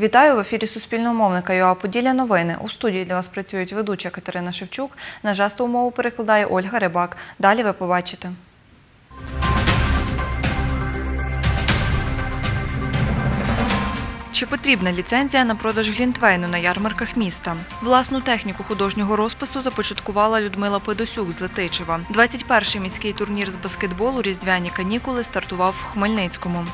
Вітаю в ефірі Суспільного мовника ЮА Поділля новини. У студії для вас працюють ведуча Катерина Шевчук. На жестову мову перекладає Ольга Рибак. Далі ви побачите. Чи потрібна ліцензія на продаж глінтвейну на ярмарках міста? Власну техніку художнього розпису започаткувала Людмила Педосюк з Летичева. 21-й міський турнір з баскетболу Різдвяні канікули стартував в Хмельницькому.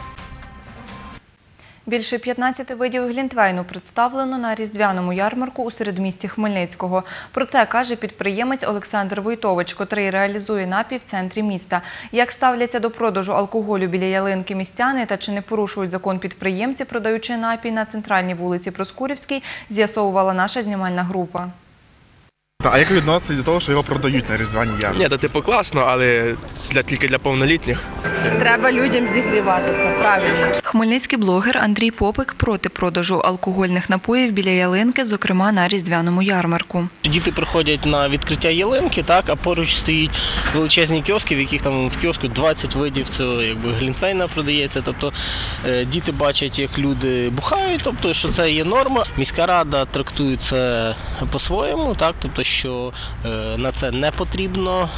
Більше 15 видів глінтвейну представлено на різдвяному ярмарку у середмісті Хмельницького. Про це каже підприємець Олександр Войтович, котрий реалізує напій в центрі міста. Як ставляться до продажу алкоголю біля ялинки містяни та чи не порушують закон підприємці, продаючи напій на центральній вулиці Проскурівській, з'ясовувала наша знімальна група. А як ви відноситесь до того, що його продають на різдвяні ярмарки? Ні, то типу класно, але для тільки для повнолітніх. Треба людям зігріватися, правильно. Хмельницький блогер Андрій Попик проти продажу алкогольних напоїв біля ялинки, зокрема на різдвяному ярмарку. Діти приходять на відкриття ялинки, так, а поруч стоїть величезні кіоски, в яких там в кіоску 20 видів цього якби глінтвейна продається. Тобто е, діти бачать, як люди бухають, тобто що це є норма. Міська рада трактує це по-своєму, так, тобто, що е, на це не потрібно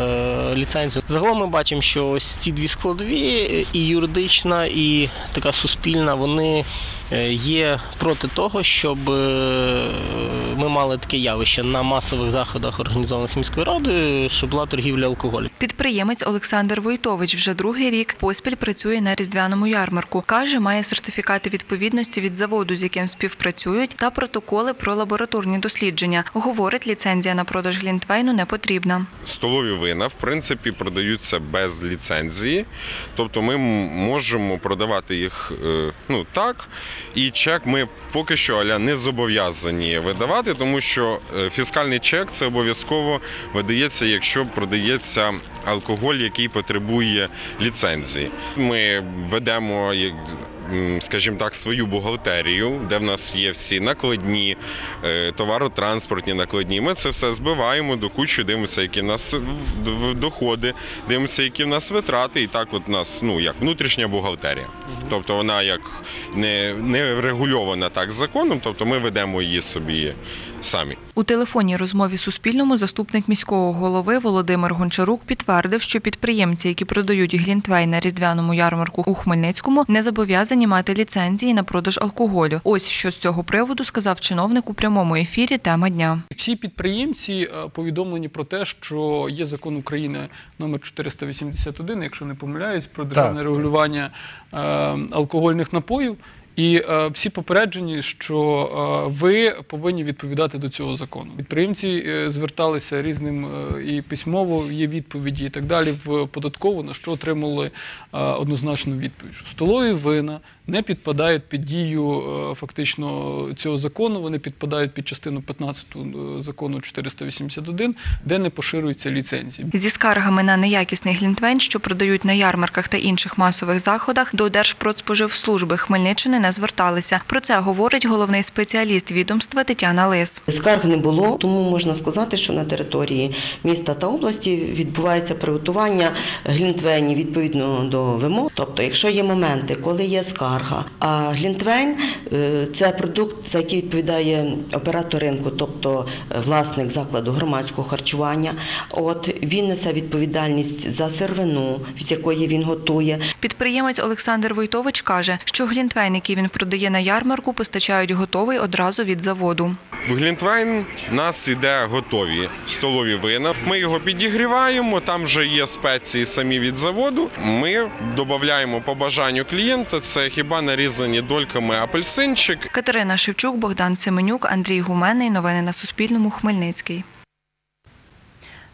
е, ліцензію. Загалом ми бачимо, що ось ці дві складові, і юридична, і така суспільна, вони є проти того, щоб е, ми мали таке явище на масових заходах, організованих міською радою, щоб була торгівля алкоголем. Підприємець Олександр Войтович вже другий рік поспіль працює на різдвяному ярмарку. Каже, має сертифікати відповідності від заводу, з яким співпрацюють, та протоколи про лабораторні дослідження. Говорить, ліцензія на продаж глінтвейну не потрібна. Столові вина в принципі продаються без ліцензії, тобто ми можемо продавати їх е, ну так. І чек ми поки що аля не зобов'язані видавати, тому що е, фіскальний чек це обов'язково видається, якщо продається алкоголь, який потребує ліцензії. Ми ведемо скажімо так, свою бухгалтерію, де в нас є всі накладні, е, товаротранспортні накладні. Ми це все збиваємо до кучі, дивимося, які в нас доходи, дивимося, які в нас витрати. І так, от у нас ну як внутрішня бухгалтерія. Тобто вона як не, не регульована так законом, тобто ми ведемо її собі самі. У телефонній розмові Суспільному заступник міського голови Володимир Гончарук підтвердив, що підприємці, які продають глінтвейн на різдвяному ярмарку у Хмельницькому, не зобов'язані мати ліцензії на продаж алкоголю. Ось що з цього приводу сказав чиновник у прямому ефірі. Тема дня. Всі підприємці е, повідомлені про те, що є закон України номер 481, якщо не помиляюсь, про державне регулювання е, алкогольних напоїв. І е, всі попереджені, що е, ви повинні відповідати до цього закону. Підприємці е, зверталися різним е, і письмово є відповіді, і так далі в податкову, на що отримали е, однозначну відповідь. Що столові вина не підпадають під дію е, фактично цього закону. Вони підпадають під частину 15 е, закону 481, де не поширюються ліцензії. Зі скаргами на неякісний глінтвейн, що продають на ярмарках та інших масових заходах, до Держпродспоживслужби Хмельниччини не зверталися. Про це говорить головний спеціаліст відомства Тетяна Лис. Скарг не було, тому можна сказати, що на території міста та області відбувається приготування глінтвейнів відповідно до вимог. Тобто, якщо є моменти, коли є скарга, а глінтвейн е, це продукт, за який відповідає оператор ринку, тобто е, власник закладу громадського харчування. От він несе відповідальність за сировину, з якої він готує. Підприємець Олександр Войтович каже, що глінтвейн, який він продає на ярмарку, постачають готовий одразу від заводу. В Глінтвейн у нас іде готові столові вина. Ми його підігріваємо. Там вже є спеції самі від заводу. Ми додаємо по бажанню клієнта. Це хіба нарізані дольками апельсинчик Катерина Шевчук, Богдан Семенюк, Андрій Гуменний. Новини на Суспільному. Хмельницький.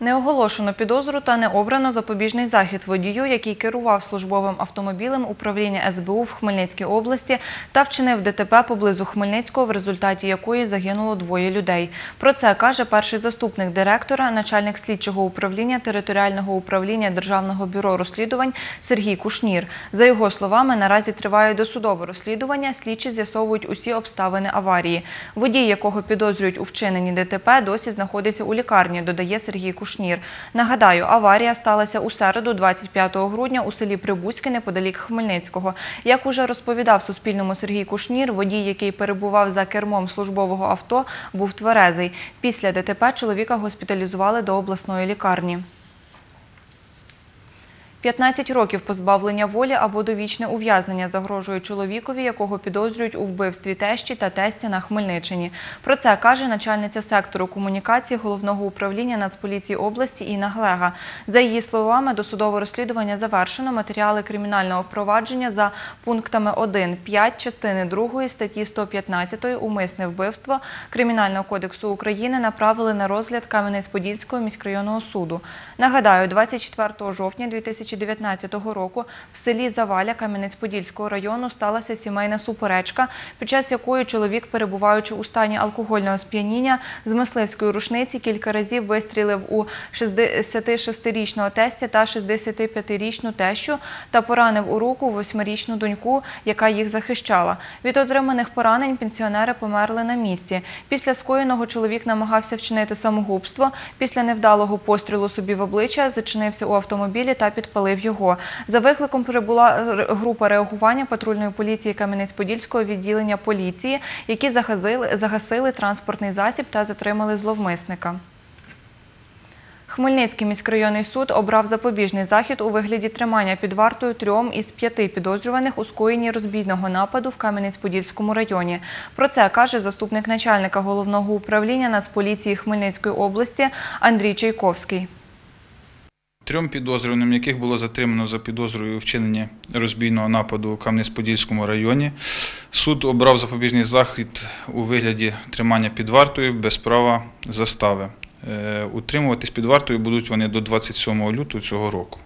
Не оголошено підозру та не обрано запобіжний захід водію, який керував службовим автомобілем управління СБУ в Хмельницькій області та вчинив ДТП поблизу Хмельницького, в результаті якої загинуло двоє людей. Про це каже перший заступник директора, начальник слідчого управління територіального управління Державного бюро розслідувань Сергій Кушнір. За його словами, наразі триває досудове розслідування. Слідчі з'ясовують усі обставини аварії. Водій, якого підозрюють у вчиненні ДТП, досі знаходиться у лікарні, додає Сергій Кушнір. Кушнір. Нагадаю, аварія сталася у середу, 25 грудня, у селі Прибузьке, неподалік Хмельницького. Як уже розповідав Суспільному Сергій Кушнір, водій, який перебував за кермом службового авто, був тверезий. Після ДТП чоловіка госпіталізували до обласної лікарні. 15 років позбавлення волі або довічне ув'язнення загрожує чоловікові, якого підозрюють у вбивстві тещі та тестя на Хмельниччині. Про це каже начальниця сектору комунікації головного управління Нацполіції області Інна Глега. За її словами, досудове розслідування завершено. Матеріали кримінального провадження за пунктами 1, 5 частини 2 статті 115 «Умисне вбивство» Кримінального кодексу України направили на розгляд Кам'янець-Подільського міськрайонного суду. Нагадаю, 24 жовтня 2019 року в селі Заваля Кам'янець-Подільського району сталася сімейна суперечка, під час якої чоловік, перебуваючи у стані алкогольного сп'яніння, з мисливської рушниці кілька разів вистрілив у 66-річного тестя та 65-річну тещу та поранив у руку восьмирічну доньку, яка їх захищала. Від отриманих поранень пенсіонери померли на місці. Після скоєного чоловік намагався вчинити самогубство. Після невдалого пострілу собі в обличчя зачинився у автомобілі та підпалив його. За викликом прибула група реагування патрульної поліції Кам'янець-Подільського відділення поліції, які загасили транспортний засіб та затримали зловмисника. Хмельницький міськрайонний суд обрав запобіжний захід у вигляді тримання під вартою трьом із п'яти підозрюваних у скоєнні розбійного нападу в Кам'янець-Подільському районі. Про це каже заступник начальника головного управління Нацполіції Хмельницької області Андрій Чайковський. Трьом підозрюваним, яких було затримано за підозрою у вчиненні розбійного нападу у Кам'янець-Подільському районі, суд обрав запобіжний захід у вигляді тримання під вартою без права застави. Е, Утримуватись під вартою будуть вони до 27 лютого цього року.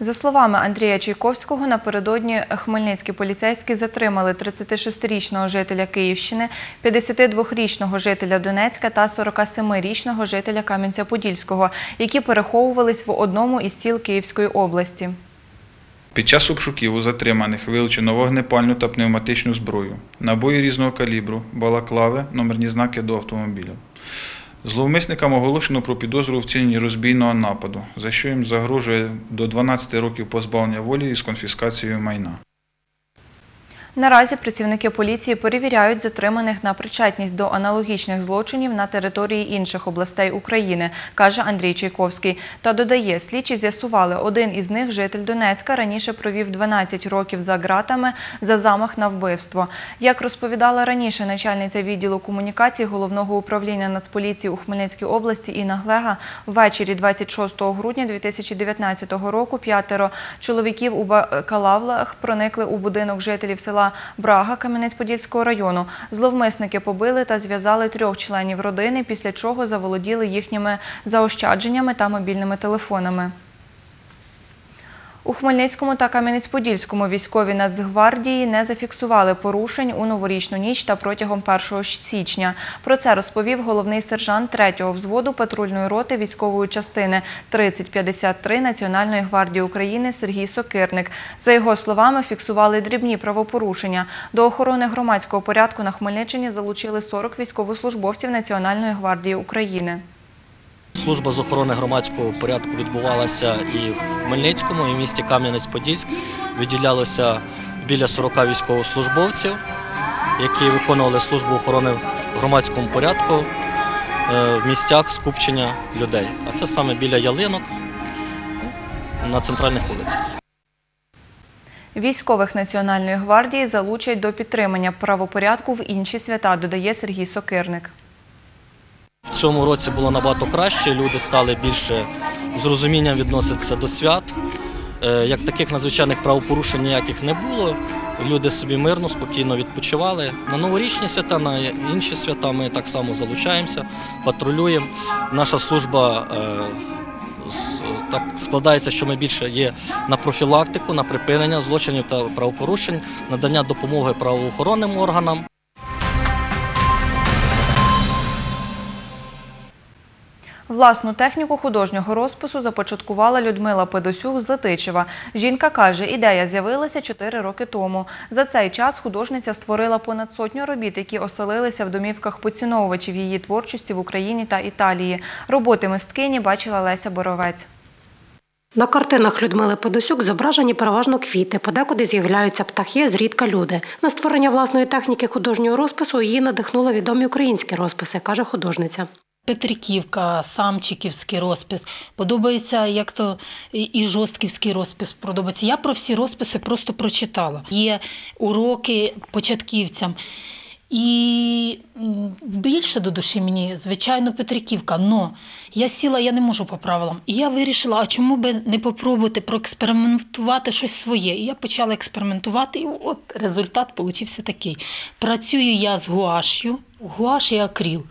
За словами Андрія Чайковського, напередодні хмельницькі поліцейські затримали 36-річного жителя Київщини, 52-річного жителя Донецька та 47-річного жителя Кам'янця-Подільського, які переховувались в одному із сіл Київської області. Під час обшуків у затриманих вилучено вогнепальну та пневматичну зброю, набої різного калібру, балаклави, номерні знаки до автомобілів. Зловмисникам оголошено про підозру в ціні розбійного нападу, за що їм загрожує до 12 років позбавлення волі із конфіскацією майна. Наразі працівники поліції перевіряють затриманих на причетність до аналогічних злочинів на території інших областей України, каже Андрій Чайковський. Та додає, слідчі з'ясували, один із них житель Донецька раніше провів 12 років за ґратами за замах на вбивство. Як розповідала раніше начальниця відділу комунікації головного управління Нацполіції у Хмельницькій області Інна Глега, ввечері 26 грудня 2019 року п'ятеро чоловіків у Бакалавлах проникли у будинок жителів села Брага Кам'янець-Подільського району. Зловмисники побили та зв'язали трьох членів родини, після чого заволоділи їхніми заощадженнями та мобільними телефонами. У Хмельницькому та Кам'янець-Подільському військові Нацгвардії не зафіксували порушень у новорічну ніч та протягом 1 січня. Про це розповів головний сержант 3-го взводу патрульної роти військової частини 3053 Національної гвардії України Сергій Сокирник. За його словами, фіксували дрібні правопорушення. До охорони громадського порядку на Хмельниччині залучили 40 військовослужбовців Національної гвардії України. Служба з охорони громадського порядку відбувалася і в Хмельницькому, і в місті Кам'янець-Подільськ. Виділялося біля 40 військовослужбовців, які виконували службу охорони в громадському порядку е, в місцях скупчення людей. А це саме біля ялинок на центральних вулицях. Військових Національної гвардії залучать до підтримання правопорядку в інші свята, додає Сергій Сокирник. В цьому році було набагато краще. Люди стали більше з розумінням відноситися до свят. Е, Як таких надзвичайних правопорушень ніяких не було. Люди собі мирно, спокійно відпочивали. На новорічні свята, на інші свята ми так само залучаємося, патрулюємо. Наша служба е, так складається, що ми більше є на профілактику, на припинення злочинів та правопорушень, надання допомоги правоохоронним органам. Власну техніку художнього розпису започаткувала Людмила Педосюк з Летичева. Жінка каже, ідея з'явилася 4 роки тому. За цей час художниця створила понад сотню робіт, які оселилися в домівках поціновувачів її творчості в Україні та Італії. Роботи мисткині бачила Леся Боровець. На картинах Людмили Подосюк зображені переважно квіти, подекуди з'являються птахи, зрідка люди. На створення власної техніки художнього розпису її надихнули відомі українські розписи, каже художниця. Петриківка, самчиківський розпис. Подобається, як то і- жорстківський розпис подобається. Я про всі розписи просто прочитала. Є уроки початківцям. І більше до душі мені, звичайно, Петриківка. Но я сіла, я не можу по правилам. І я вирішила, а чому би не попробувати проекспериментувати щось своє? І я почала експериментувати, і от результат получився такий. Працюю я з гуашю, гуаш і акріл.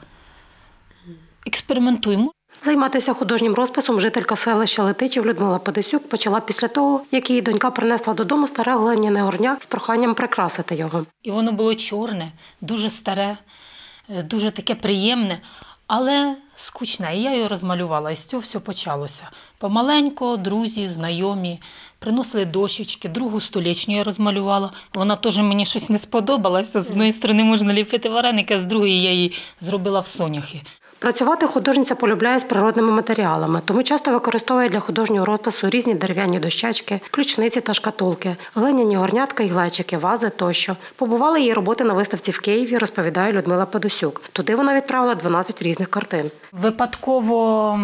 Експериментуємо. Займатися художнім розписом жителька селища Летичів Людмила Подосюк почала після того, як її донька принесла додому старе глиняне горня з проханням прикрасити його. І воно було чорне, дуже старе, е, дуже таке приємне, але скучне. І я його розмалювала, і з цього все почалося. Помаленько друзі, знайомі приносили дощечки, другу столічню я розмалювала. Вона теж мені щось не сподобалася. З однієї сторони можна ліпити вареники, а з другої я її зробила в соняхи. Працювати художниця полюбляє з природними матеріалами, тому часто використовує для художнього розпису різні дерев'яні дощечки, ключниці та шкатулки, глиняні горнятка і глечики, вази тощо. Побували її роботи на виставці в Києві, розповідає Людмила Подосюк. Туди вона відправила 12 різних картин. Випадково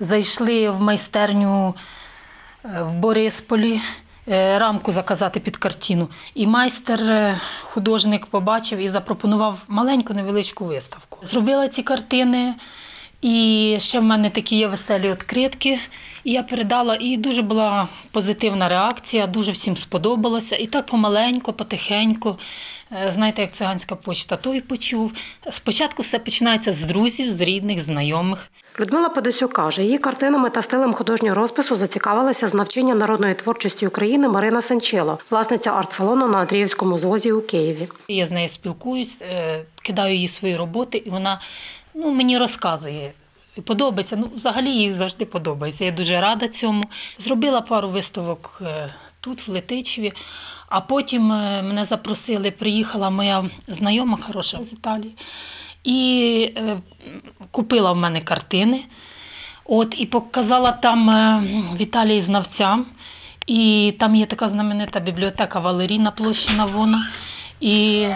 зайшли в майстерню е, в Борисполі рамку заказати під картину. І майстер, е, побачив і запропонував маленьку невеличку виставку. Зробила ці картини, і ще в мене такі є веселі відкритки. І я передала, і дуже була позитивна реакція, дуже всім сподобалося. І так помаленько, потихеньку. Е, Знаєте, як циганська почта, той почув. Спочатку все починається з друзів, з рідних, знайомих. Людмила Подосюк каже, її картинами та стилем художнього розпису зацікавилася з навчання народної творчості України Марина Санчело, власниця арт-салону на Андріївському звозі у Києві. Я з нею спілкуюсь, е, кидаю їй свої роботи, і вона ну, мені розказує. Подобається, ну взагалі їй завжди подобається. Я дуже рада цьому. Зробила пару виставок е, тут, в Летичеві, а потім е, мене запросили, приїхала моя знайома хороша з Італії, і е, купила в мене картини. От, і показала там в Італії знавцям. І там є така знаменита бібліотека Валерій на площі Навона. І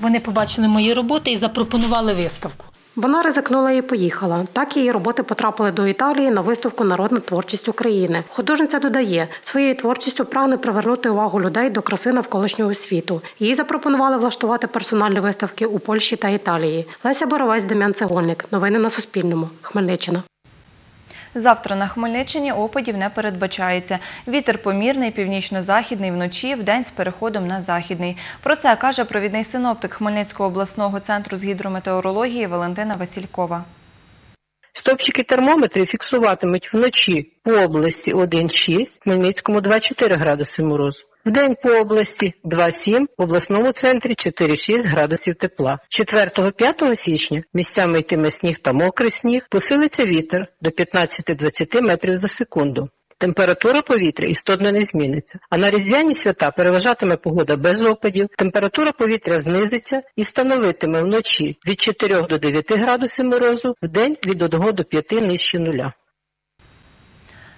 вони побачили мої роботи і запропонували виставку. Вона ризикнула і поїхала. Так її роботи потрапили до Італії на виставку Народна творчість України. Художниця додає, своєю творчістю прагне привернути увагу людей до краси навколишнього світу. Їй запропонували влаштувати персональні виставки у Польщі та Італії. Леся Боровець, Дем'ян Цегольник. Новини на Суспільному. Хмельниччина. Завтра на Хмельниччині опадів не передбачається. Вітер помірний, північно-західний вночі, вдень з переходом на західний. Про це каже провідний синоптик Хмельницького обласного центру з гідрометеорології Валентина Василькова. Стопчики термометрів фіксуватимуть вночі по області 1,6, в Хмельницькому 2,4 градуси морозу. Вдень по області 2,7, в обласному центрі 4,6 градусів тепла. 4-5 січня місцями йтиме сніг та мокрий сніг, посилиться вітер до 15-20 метрів за секунду. Температура повітря істотно не зміниться. А на різдвяні свята переважатиме погода без опадів, температура повітря знизиться і становитиме вночі від 4 до 9 градусів морозу, вдень від 1 до 5 нижче нуля.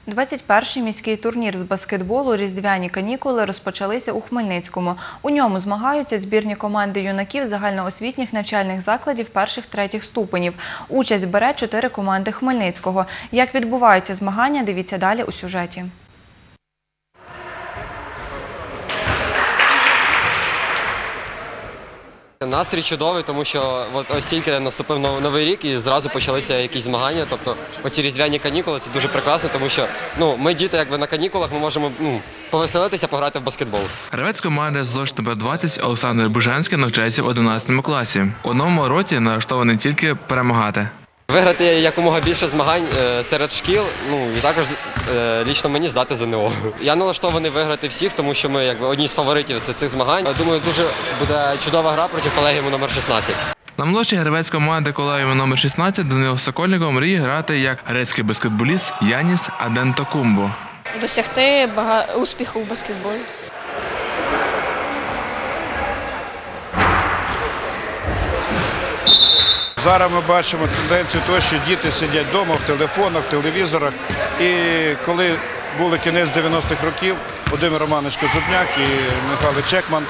21-й міський турнір з баскетболу Різдвяні канікули розпочалися у Хмельницькому. У ньому змагаються збірні команди юнаків загальноосвітніх навчальних закладів перших-третіх ступенів. Участь бере чотири команди Хмельницького. Як відбуваються змагання, дивіться далі у сюжеті. Настрій чудовий, тому що от ось тільки наступив нов- новий рік і зразу почалися якісь змагання. Тобто оці різдвяні канікули це дуже прекрасно, тому що ну ми діти, якби на канікулах, ми можемо ну повеселитися, пограти в баскетбол. Гравець команди з ложь номер 20 Олександр Бужанський навчається в 11 класі. У новому році налаштований тільки перемагати. Виграти якомога більше змагань е, серед шкіл, ну і також е, лічно мені здати ЗНО. Я налаштований виграти всіх, тому що ми якби одні з фаворитів це цих змагань. Думаю, дуже буде чудова гра проти колегіуму номер 16. На Намолодший гравець команди Колаєва номер 16 Данило Сокольников мріє грати як грецький баскетболіст Яніс Адентокумбо. Досягти бага... успіху в баскетболі. Зараз ми бачимо тенденцію того, що діти сидять вдома в телефонах, в телевізорах. І коли були кінець 90-х років, Володимир Романович Кожубняк і Михайло Чекман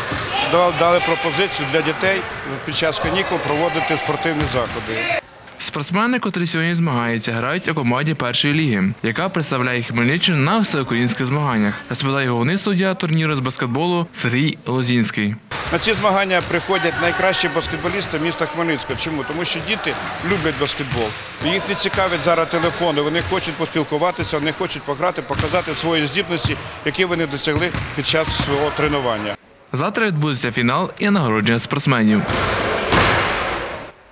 дали, пропозицію для дітей під час канікул проводити спортивні заходи. Спортсмени, котрі сьогодні змагаються, грають у команді першої ліги, яка представляє Хмельниччину на всеукраїнських змаганнях, розповідає головний суддя турніру з баскетболу Сергій Лозінський. На ці змагання приходять найкращі баскетболісти міста Хмельницького. Чому? Тому що діти люблять баскетбол. Їх не цікавить зараз телефони, вони хочуть поспілкуватися, вони хочуть пограти, показати свої здібності, які вони досягли під час свого тренування. Завтра відбудеться фінал і нагородження спортсменів.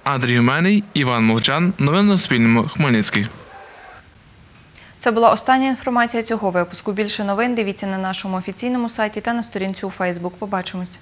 Андрій Гуменний, Іван Мовчан. Новини на Суспільному. Хмельницький. Це була остання інформація цього випуску. Більше новин дивіться на нашому офіційному сайті та на сторінці у Фейсбук. Побачимось.